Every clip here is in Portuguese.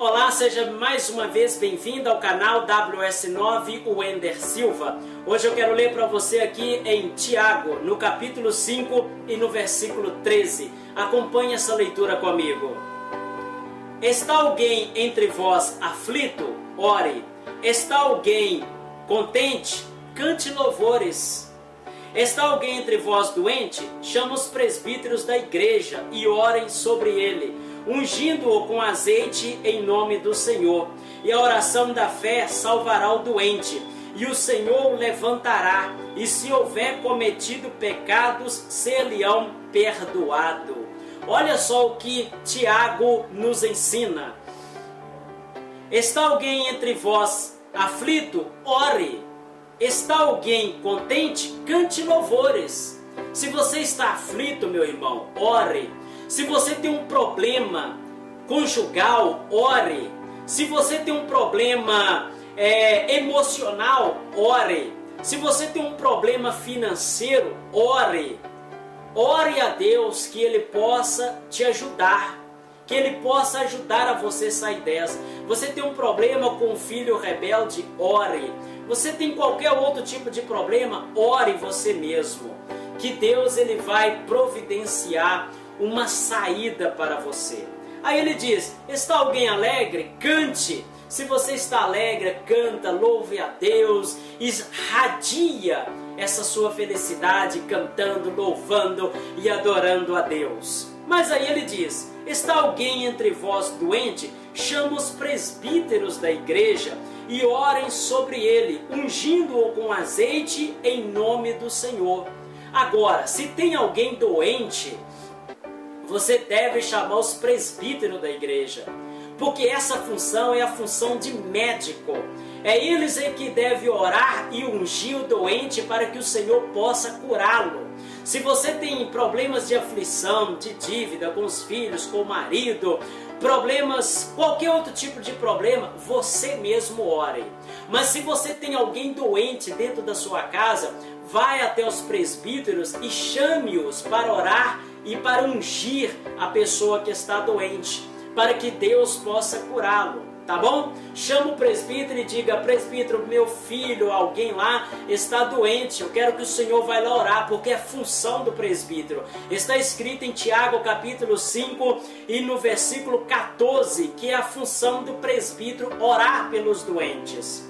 Olá, seja mais uma vez bem-vindo ao canal WS9 Wender Silva. Hoje eu quero ler para você aqui em Tiago, no capítulo 5 e no versículo 13. Acompanhe essa leitura comigo. Está alguém entre vós aflito? Ore. Está alguém contente? Cante louvores. Está alguém entre vós doente? Chama os presbíteros da igreja e orem sobre ele ungindo-o com azeite em nome do Senhor. E a oração da fé salvará o doente, e o Senhor o levantará, e se houver cometido pecados, ser-lhe-ão perdoado. Olha só o que Tiago nos ensina. Está alguém entre vós aflito? Ore. Está alguém contente? Cante louvores. Se você está aflito, meu irmão, ore. Se você tem um problema conjugal, ore. Se você tem um problema é, emocional, ore. Se você tem um problema financeiro, ore. Ore a Deus que Ele possa te ajudar. Que Ele possa ajudar a você sair dessa. Você tem um problema com um filho rebelde, ore. Você tem qualquer outro tipo de problema, ore você mesmo. Que Deus ele vai providenciar uma saída para você. Aí ele diz: Está alguém alegre? Cante. Se você está alegre, canta, louve a Deus, irradia essa sua felicidade cantando, louvando e adorando a Deus. Mas aí ele diz: Está alguém entre vós doente? Chama os presbíteros da igreja e orem sobre ele, ungindo-o com azeite em nome do Senhor. Agora, se tem alguém doente, você deve chamar os presbíteros da igreja, porque essa função é a função de médico. É eles é que deve orar e ungir o doente para que o Senhor possa curá-lo. Se você tem problemas de aflição, de dívida com os filhos, com o marido, problemas, qualquer outro tipo de problema, você mesmo ore. Mas se você tem alguém doente dentro da sua casa, vai até os presbíteros e chame-os para orar e para ungir a pessoa que está doente, para que Deus possa curá-lo. Tá bom? Chama o presbítero e diga: Presbítero, meu filho, alguém lá está doente. Eu quero que o Senhor vá lá orar, porque é função do presbítero. Está escrito em Tiago, capítulo 5 e no versículo 14, que é a função do presbítero orar pelos doentes.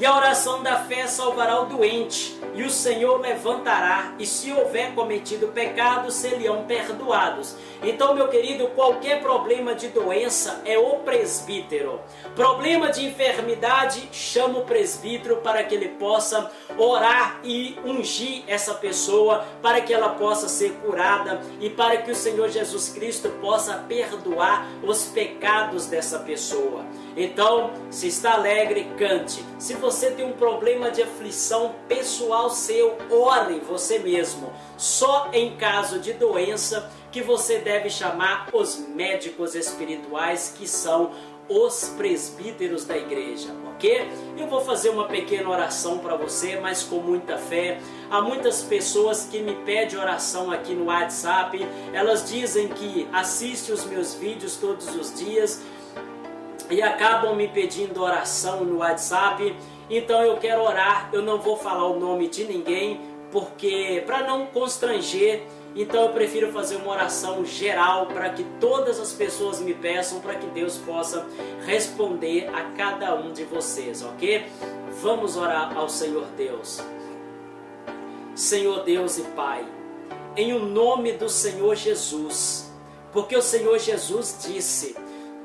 E a oração da fé salvará o doente, e o Senhor levantará, e se houver cometido pecado, serão perdoados. Então, meu querido, qualquer problema de doença é o presbítero. Problema de enfermidade, chama o presbítero para que ele possa orar e ungir essa pessoa, para que ela possa ser curada e para que o Senhor Jesus Cristo possa perdoar os pecados dessa pessoa. Então, se está alegre, cante. Se você tem um problema de aflição pessoal seu, ore você mesmo. Só em caso de doença que você deve chamar os médicos espirituais que são os presbíteros da igreja, ok? Eu vou fazer uma pequena oração para você, mas com muita fé. Há muitas pessoas que me pedem oração aqui no WhatsApp, elas dizem que assistem os meus vídeos todos os dias e acabam me pedindo oração no WhatsApp. Então eu quero orar, eu não vou falar o nome de ninguém, porque para não constranger, então eu prefiro fazer uma oração geral para que todas as pessoas me peçam para que Deus possa responder a cada um de vocês, ok? Vamos orar ao Senhor Deus. Senhor Deus e Pai, em o nome do Senhor Jesus, porque o Senhor Jesus disse: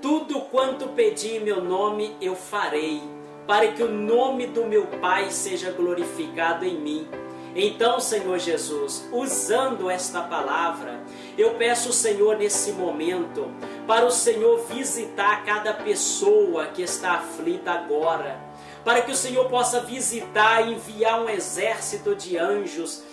tudo quanto pedi em meu nome eu farei, para que o nome do meu Pai seja glorificado em mim. Então, Senhor Jesus, usando esta palavra, eu peço, Senhor, nesse momento, para o Senhor visitar cada pessoa que está aflita agora, para que o Senhor possa visitar e enviar um exército de anjos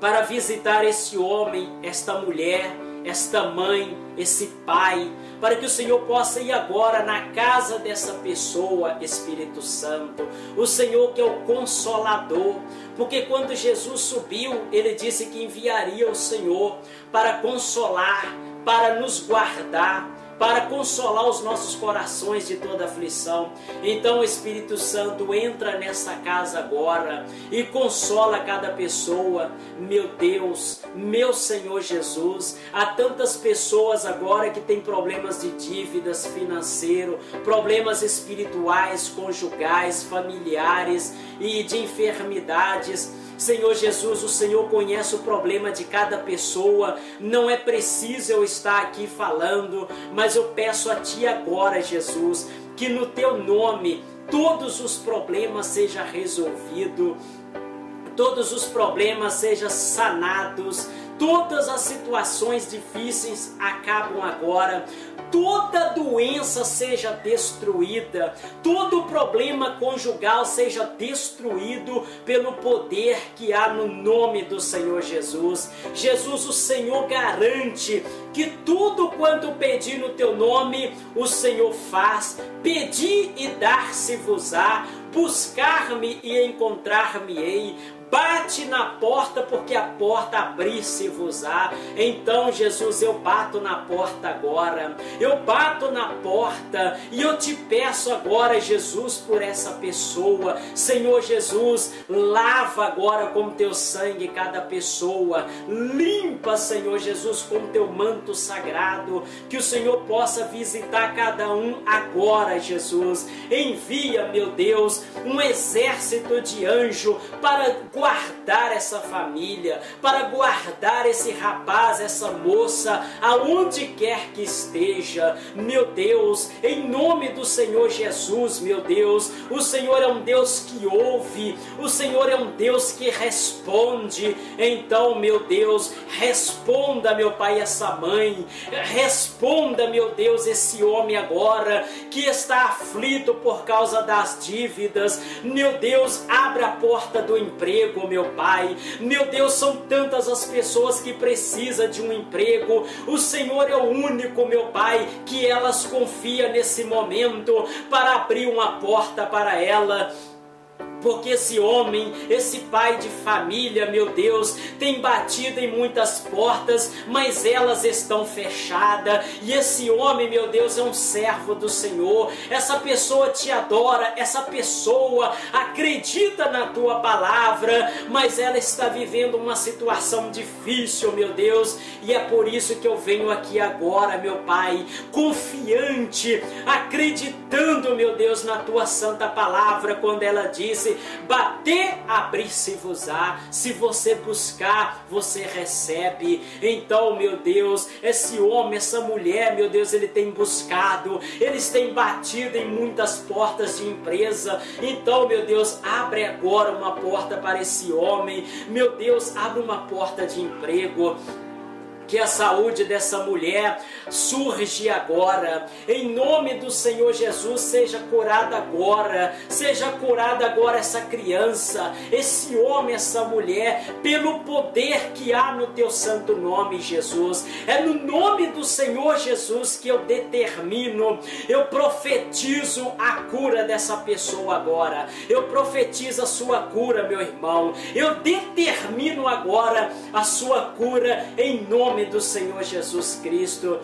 para visitar esse homem, esta mulher, esta mãe, esse pai, para que o Senhor possa ir agora na casa dessa pessoa, Espírito Santo. O Senhor que é o consolador, porque quando Jesus subiu, ele disse que enviaria o Senhor para consolar, para nos guardar, para consolar os nossos corações de toda aflição. Então, o Espírito Santo entra nessa casa agora e consola cada pessoa. Meu Deus, meu Senhor Jesus, há tantas pessoas agora que têm problemas de dívidas financeiras, problemas espirituais, conjugais, familiares e de enfermidades. Senhor Jesus, o Senhor conhece o problema de cada pessoa, não é preciso eu estar aqui falando, mas eu peço a Ti agora, Jesus, que no Teu nome todos os problemas sejam resolvidos, todos os problemas sejam sanados, todas as situações difíceis acabam agora, toda doença seja destruída, todo problema conjugal seja destruído pelo poder que há no nome do Senhor Jesus. Jesus, o Senhor garante que tudo quanto pedir no teu nome, o Senhor faz. Pedir e dar-se-vos-á, buscar-me e encontrar-me-ei bate na porta, porque a porta abrir-se-vos-á. Então, Jesus, eu bato na porta agora, eu bato na porta e eu te peço agora, Jesus, por essa pessoa. Senhor Jesus, lava agora com teu sangue cada pessoa, limpa, Senhor Jesus, com teu manto sagrado, que o Senhor possa visitar cada um agora, Jesus. Envia, meu Deus, um exército de anjo para guardar essa família, para guardar esse rapaz, essa moça, aonde quer que esteja. Meu Deus, em nome do Senhor Jesus, meu Deus, o Senhor é um Deus que ouve, o Senhor é um Deus que responde. Então, meu Deus, responda, meu pai, essa mãe, responda, meu Deus, esse homem agora que está aflito por causa das dívidas. Meu Deus, abra a porta do emprego emprego, meu Pai. Meu Deus, são tantas as pessoas que precisam de um emprego. O Senhor é o único, meu Pai, que elas confiam nesse momento para abrir uma porta para ela porque esse homem, esse pai de família, meu Deus, tem batido em muitas portas, mas elas estão fechadas, e esse homem, meu Deus, é um servo do Senhor, essa pessoa te adora, essa pessoa acredita na tua palavra, mas ela está vivendo uma situação difícil, meu Deus, e é por isso que eu venho aqui agora, meu Pai, confiante, acreditando, meu Deus, na tua santa palavra, quando ela bater, abrir-se-vos-á. Se você buscar, você recebe. Então, meu Deus, esse homem, essa mulher, meu Deus, ele tem buscado, eles têm batido em muitas portas de empresa. Então, meu Deus, abre agora uma porta para esse homem. Meu Deus, abre uma porta de emprego que a saúde dessa mulher surge agora, em nome do Senhor Jesus, seja curada agora, seja curada agora essa criança, esse homem, essa mulher, pelo poder que há no teu santo nome, Jesus. É no nome do Senhor Jesus que eu determino, eu profetizo a cura dessa pessoa agora, eu profetizo a sua cura, meu irmão, eu determino agora a sua cura em nome nome do Senhor Jesus Cristo,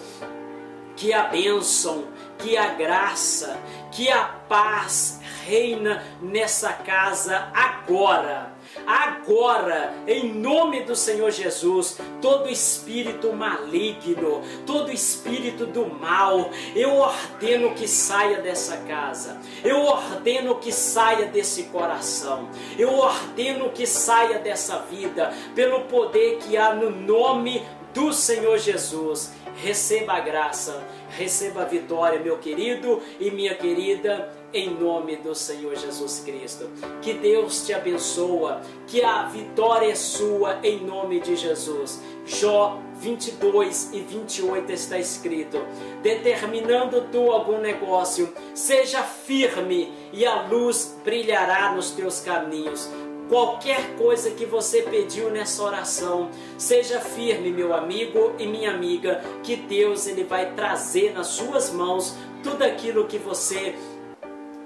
que a bênção, que a graça, que a paz reina nessa casa agora. Agora, em nome do Senhor Jesus, todo espírito maligno, todo espírito do mal, eu ordeno que saia dessa casa, eu ordeno que saia desse coração, eu ordeno que saia dessa vida, pelo poder que há no nome do Senhor Jesus. Receba a graça, receba a vitória, meu querido e minha querida, em nome do Senhor Jesus Cristo. Que Deus te abençoa, que a vitória é sua em nome de Jesus. Jó 22 e 28 está escrito: Determinando tu algum negócio, seja firme e a luz brilhará nos teus caminhos qualquer coisa que você pediu nessa oração, seja firme, meu amigo e minha amiga, que Deus ele vai trazer nas suas mãos tudo aquilo que você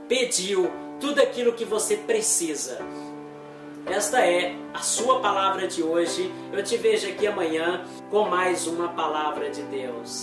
pediu, tudo aquilo que você precisa. Esta é a sua palavra de hoje. Eu te vejo aqui amanhã com mais uma palavra de Deus.